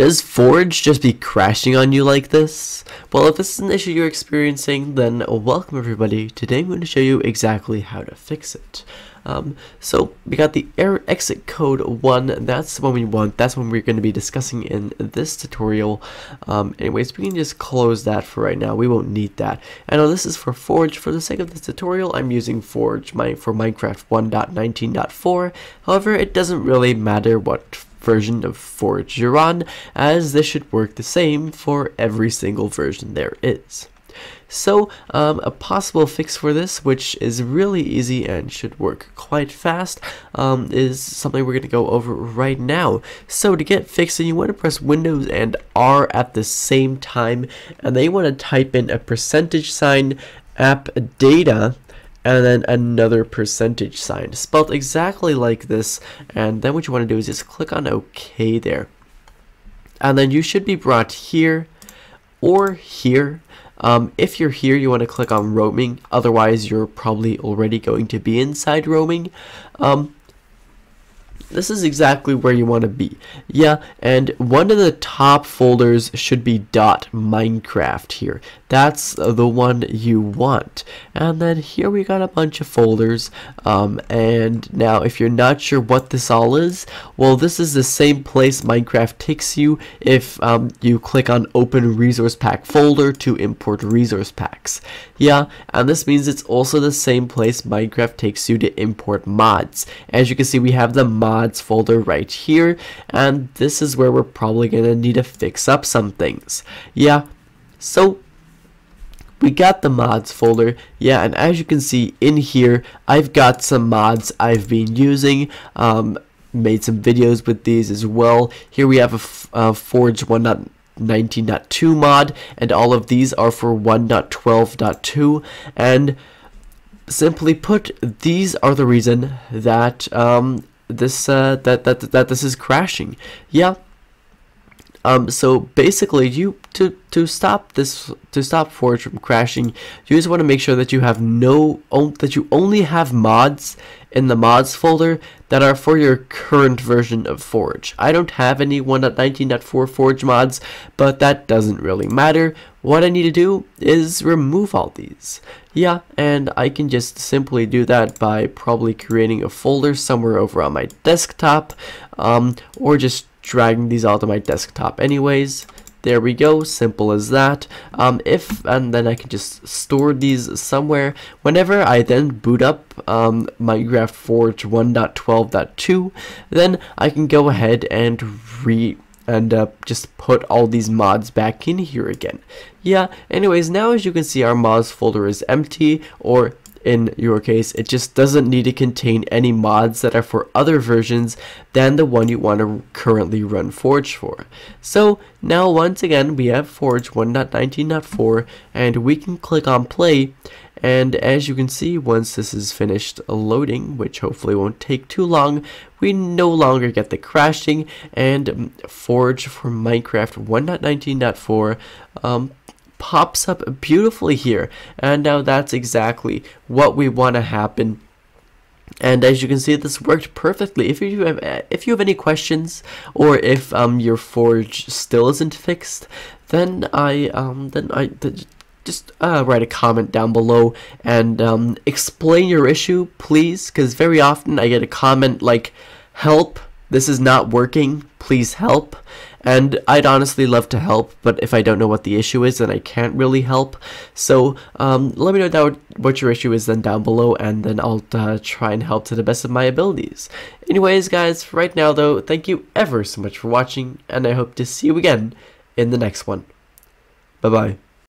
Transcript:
Does Forge just be crashing on you like this? Well, if this is an issue you're experiencing, then welcome everybody. Today I'm going to show you exactly how to fix it. Um, so we got the error exit code 1, that's the one we want, that's what we're going to be discussing in this tutorial. Um, anyways, we can just close that for right now, we won't need that. I know this is for Forge, for the sake of this tutorial I'm using Forge my, for Minecraft 1.19.4, however it doesn't really matter what version of Forge you're on, as this should work the same for every single version there is. So, um, a possible fix for this, which is really easy and should work quite fast, um, is something we're going to go over right now. So, to get fixed, you want to press Windows and R at the same time, and then you want to type in a percentage sign app data and then another percentage sign spelled exactly like this and then what you want to do is just click on OK there. And then you should be brought here or here. Um, if you're here you want to click on roaming otherwise you're probably already going to be inside roaming. Um, this is exactly where you want to be. Yeah, and one of the top folders should be .minecraft here. That's the one you want. And then here we got a bunch of folders. Um, and now if you're not sure what this all is, well this is the same place Minecraft takes you if um, you click on open resource pack folder to import resource packs. Yeah, and this means it's also the same place Minecraft takes you to import mods. As you can see we have the mod mods folder right here and this is where we're probably gonna need to fix up some things. Yeah so we got the mods folder. Yeah and as you can see in here I've got some mods I've been using um, made some videos with these as well. Here we have a, Forge 1.19.2 mod and all of these are for 1.12.2 and simply put these are the reason that um, this uh, that that that this is crashing. Yeah. Um. So basically, you to to stop this to stop Forge from crashing, you just want to make sure that you have no that you only have mods in the mods folder that are for your current version of Forge. I don't have any 1.19.4 Forge mods, but that doesn't really matter. What I need to do is remove all these. Yeah, and I can just simply do that by probably creating a folder somewhere over on my desktop, um, or just dragging these all to my desktop anyways. There we go, simple as that. Um, if, and then I can just store these somewhere. Whenever I then boot up um, Minecraft Forge 1.12.2, then I can go ahead and re and uh, just put all these mods back in here again. Yeah, anyways, now as you can see our mods folder is empty, or in your case, it just doesn't need to contain any mods that are for other versions than the one you want to currently run Forge for. So now once again we have Forge 1.19.4 and we can click on play and as you can see once this is finished loading which hopefully won't take too long we no longer get the crashing and Forge for Minecraft 1.19.4 um, pops up beautifully here. And now that's exactly what we want to happen. And as you can see this worked perfectly. If you have if you have any questions or if um your forge still isn't fixed then i um then i th just uh, write a comment down below and um, explain your issue please. Because very often i get a comment like help this is not working, please help. And I'd honestly love to help, but if I don't know what the issue is, then I can't really help. So um, let me know what your issue is then down below, and then I'll uh, try and help to the best of my abilities. Anyways, guys, right now though, thank you ever so much for watching, and I hope to see you again in the next one. Bye-bye.